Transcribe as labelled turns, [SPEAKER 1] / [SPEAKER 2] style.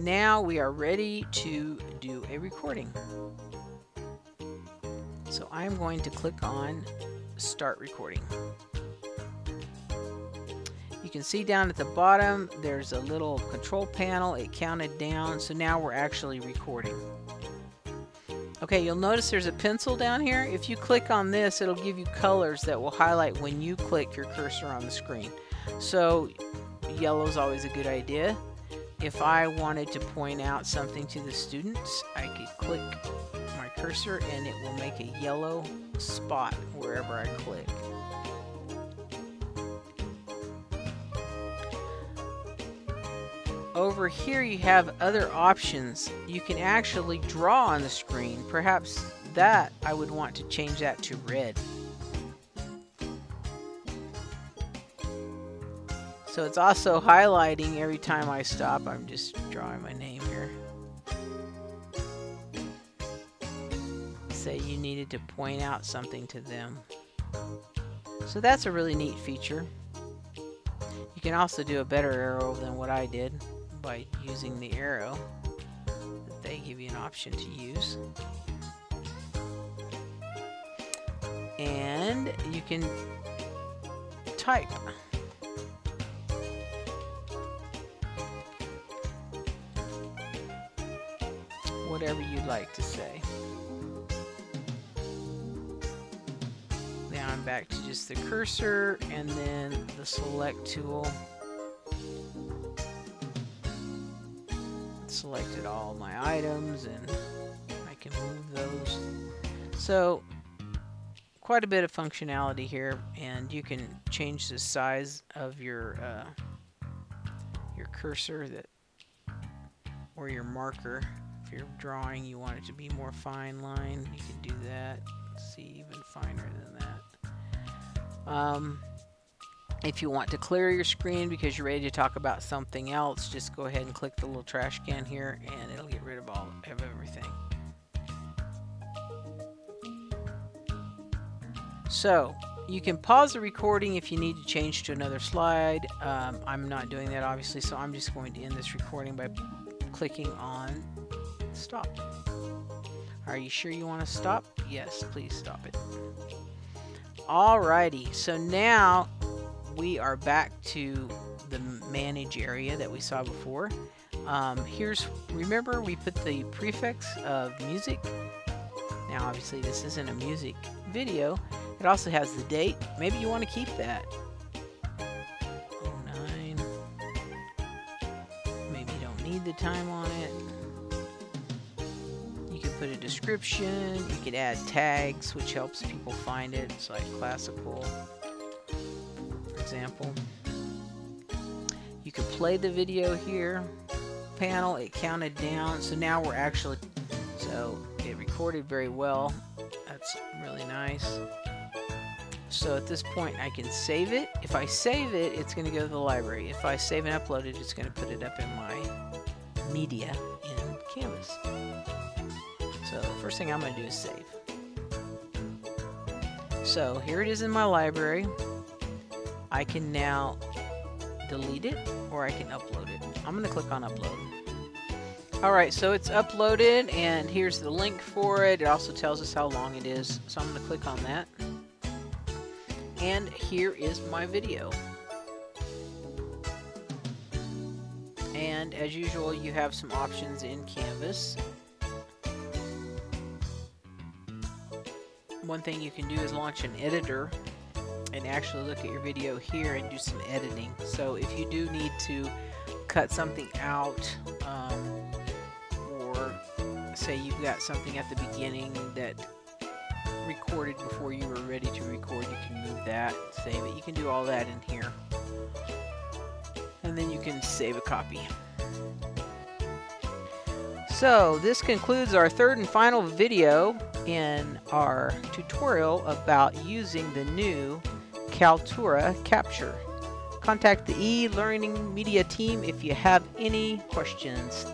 [SPEAKER 1] Now we are ready to do a recording. So I'm going to click on start recording. You can see down at the bottom there's a little control panel. It counted down so now we're actually recording. Okay, you'll notice there's a pencil down here. If you click on this, it'll give you colors that will highlight when you click your cursor on the screen. So yellow is always a good idea. If I wanted to point out something to the students, I could click my cursor and it will make a yellow spot wherever I click. Over here you have other options. You can actually draw on the screen. Perhaps that I would want to change that to red. So it's also highlighting every time I stop. I'm just drawing my name here. Say you needed to point out something to them. So that's a really neat feature. You can also do a better arrow than what I did by using the arrow that they give you an option to use. And you can type. Whatever you'd like to say. Now I'm back to just the cursor and then the select tool. Selected all my items and I can move those. So quite a bit of functionality here and you can change the size of your uh, your cursor that or your marker if you're drawing, you want it to be more fine line, you can do that. See, even finer than that. Um, if you want to clear your screen because you're ready to talk about something else, just go ahead and click the little trash can here and it'll get rid of all of everything. So, you can pause the recording if you need to change to another slide. Um, I'm not doing that obviously, so I'm just going to end this recording by clicking on stop. Are you sure you want to stop? Yes, please stop it. Alrighty, so now we are back to the manage area that we saw before. Um, here's, remember we put the prefix of music. Now obviously this isn't a music video. It also has the date. Maybe you want to keep that. 09. Maybe you don't need the time on it put a description. You can add tags, which helps people find it. It's like classical, for example. You can play the video here. Panel, it counted down. So now we're actually, so it recorded very well. That's really nice. So at this point I can save it. If I save it, it's going to go to the library. If I save and upload it, it's going to put it up in my media in Canvas. So first thing I'm going to do is save. So here it is in my library. I can now delete it or I can upload it. I'm going to click on upload. Alright, so it's uploaded and here's the link for it. It also tells us how long it is. So I'm going to click on that. And here is my video. And as usual, you have some options in Canvas. One thing you can do is launch an editor and actually look at your video here and do some editing. So if you do need to cut something out um, or say you've got something at the beginning that recorded before you were ready to record, you can move that, save it. You can do all that in here. And then you can save a copy. So this concludes our third and final video in our tutorial about using the new Kaltura Capture. Contact the e-learning media team if you have any questions.